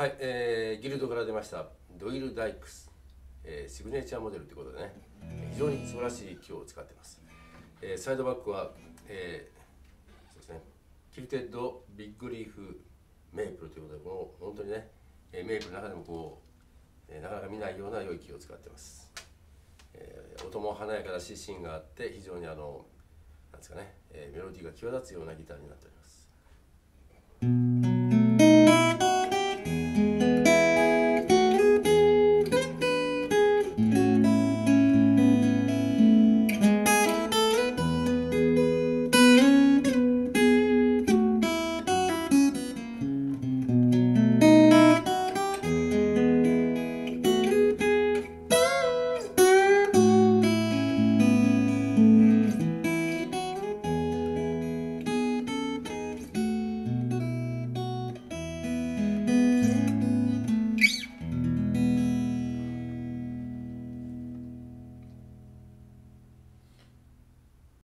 はい、えーギルドから出ましたドイルダイクス、えーシグネチャーモデルということでね非常に素晴らしい木を使ってます、えーサイドバックは、えーそうですねキルテッドビッグリーフメープルということでこの本当にね、メープルの中でもこう、えなかなか見ないような良い木を使ってます、えー音も華やかだし芯があって非常にあのなんですかね、えーメロディーが際立つようなギターになっております。